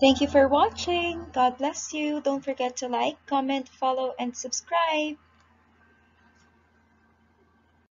Thank you for watching. God bless you. Don't forget to like, comment, follow, and subscribe.